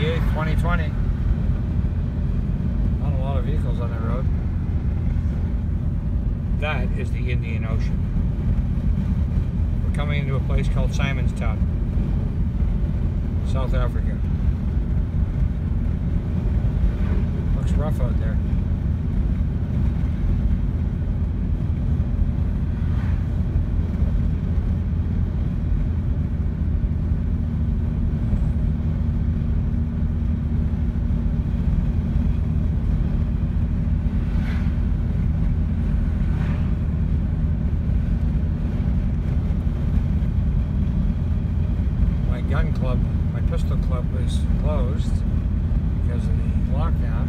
May 8th, 2020. Not a lot of vehicles on that road. That is the Indian Ocean. We're coming into a place called Simonstown, South Africa. Looks rough out there. my gun club, my pistol club was closed because of the lockdown.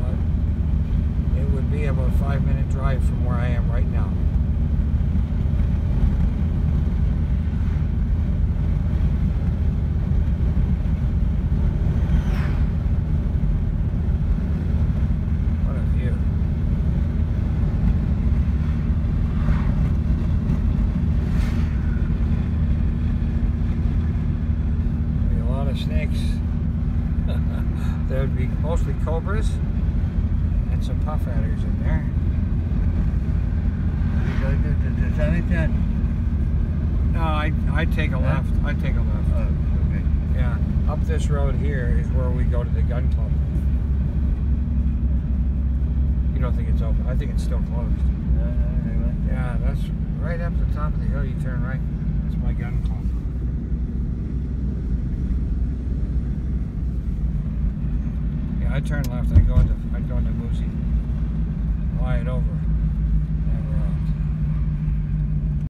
But it would be about a five minute drive from where I am right now. What a view. Be a lot of snakes. there would be mostly cobras and some puff adders in there. No, I I take a left. I take a left. Oh, okay. Yeah, up this road here is where we go to the gun club. You don't think it's open? I think it's still closed. No, no, they. Yeah, that's right up the top of the hill. You turn right. That's my gun club. Yeah, I turn left. I go into I go into Moosey. Fly it over.